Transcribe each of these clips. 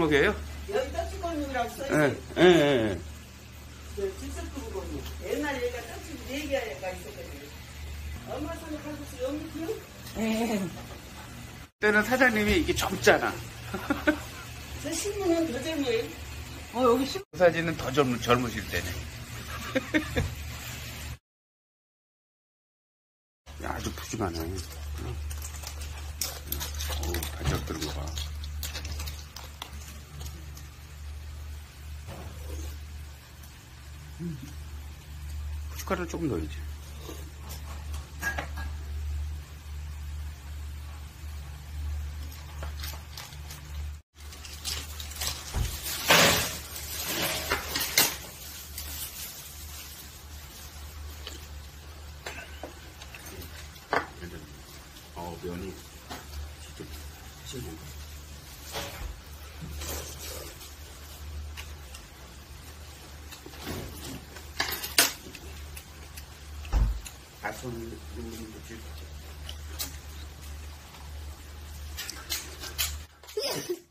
골목이에요? 여기 떡집골목이라고 써있지. 예, 예, 예. 그 질석구 골목. 옛날에 여기가 떡집 네 개가 있었거든요. 얼마 생각하고 있어? 여기 예. 그때는 사장님이 이게 젊잖아. 저 신문은 더 젊어요. 어, 여기 심, 그 사진은 더 젊, 젊으실 때네. 야, 아주 푸짐하네. 응. 어우, 다잘 들은 거 봐. 후춧가루를 조금 넣어야지. 어, 면이 진짜 싱거 운 거. 아손 눈물이 묻힐 것 같아.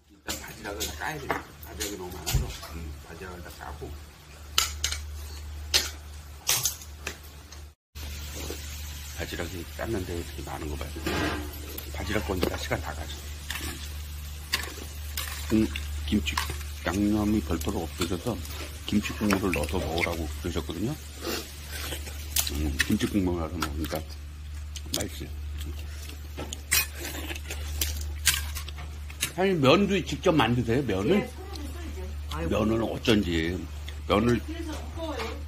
일단 바지락을 다 까야 되겠다. 바지락이 너무 많아서 음, 바지락을 다 까고 바지락이 땄는데 이렇게 많은 거 봐요. 바지락 건지가 시간 다 가죠. 음, 김치 양념이 별도로 없어져서 김치 국물을 넣어서 먹으라고 그러셨거든요. 음, 김치 국물 넣어서 먹으니까 맛있어요. 사실 면도 직접 만드세요, 면을? 면은 어쩐지 면을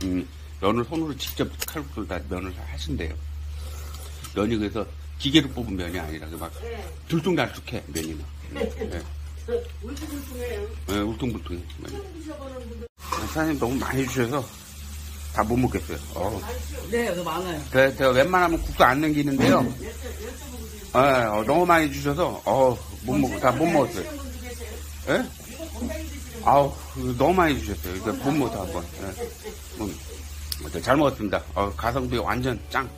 음, 면을 손으로 직접 칼국수를 다 면을 다 하신대요. 면이 그래서 기계로 뽑은 면이 아니라 그막 들쭉날쭉해 면이는. 네. 울퉁불퉁해요. 네, 울퉁불퉁해. 면이. 사장님 너무 많이 주셔서 다 못 먹겠어요. 어. 네, 여기 많아요. 제가, 제가 웬만하면 국수 안 남기는데요. 네, 어, 너무 많이 주셔서 어, 못 먹, 다못 먹었어요. 예? 아우, 이거 너무 많이 주셨어요. 이거 못 먹다 한 번. 예. 음, 잘 먹었습니다. 어, 가성비 완전 짱.